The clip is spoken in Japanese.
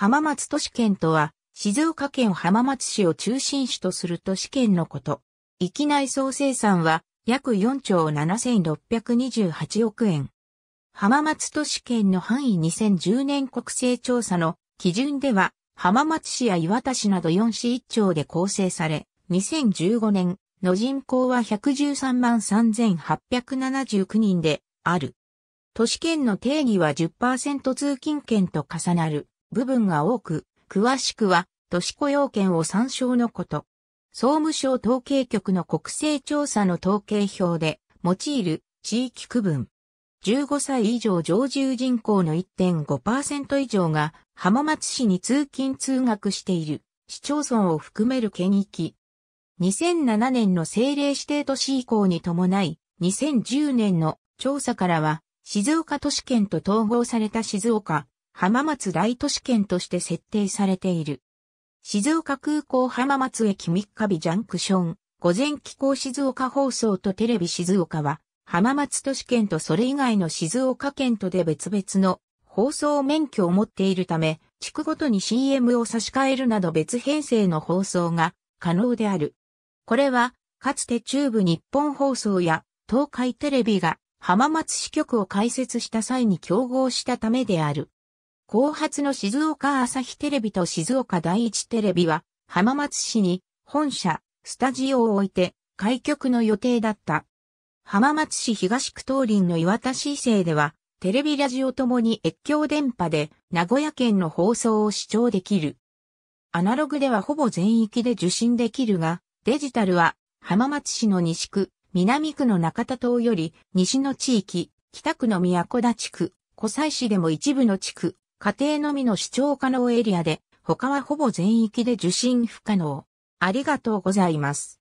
浜松都市圏とは、静岡県浜松市を中心市とする都市圏のこと。域内総生産は約4兆7628億円。浜松都市圏の範囲2010年国勢調査の基準では、浜松市や岩田市など4市1町で構成され、2015年の人口は113万3879人である。都市圏の定義は10%通勤圏と重なる部分が多く、詳しくは都市雇用権を参照のこと。総務省統計局の国勢調査の統計表で用いる地域区分。15歳以上常住人口の1.5%以上が浜松市に通勤通学している市町村を含める県域。2007年の政令指定都市移行に伴い、2010年の調査からは静岡都市圏と統合された静岡、浜松大都市圏として設定されている。静岡空港浜松駅三日日ジャンクション、午前気候静岡放送とテレビ静岡は、浜松都市圏とそれ以外の静岡県とで別々の放送免許を持っているため、地区ごとに CM を差し替えるなど別編成の放送が可能である。これは、かつて中部日本放送や東海テレビが浜松支局を開設した際に競合したためである。後発の静岡朝日テレビと静岡第一テレビは浜松市に本社、スタジオを置いて開局の予定だった。浜松市東区東林の岩田市政ではテレビラジオともに越境電波で名古屋県の放送を視聴できる。アナログではほぼ全域で受信できるが、デジタルは浜松市の西区、南区の中田島より西の地域、北区の都田地区、小西市でも一部の地区、家庭のみの視聴可能エリアで、他はほぼ全域で受信不可能。ありがとうございます。